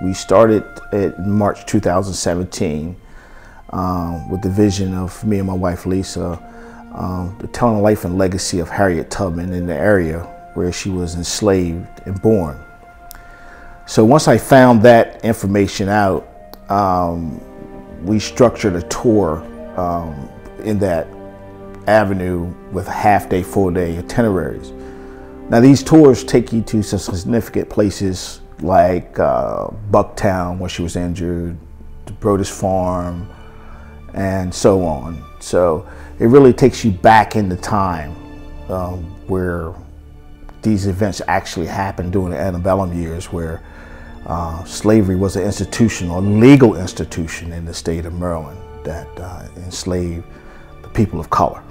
We started in March 2017 um, with the vision of me and my wife Lisa, um, telling the life and legacy of Harriet Tubman in the area where she was enslaved and born. So once I found that information out, um, we structured a tour um, in that avenue with half day, full day itineraries. Now these tours take you to some significant places like uh, Bucktown where she was injured, the Farm, and so on. So it really takes you back into time um, where these events actually happened during the antebellum years where uh, slavery was an institution or legal institution in the state of Maryland that uh, enslaved the people of color.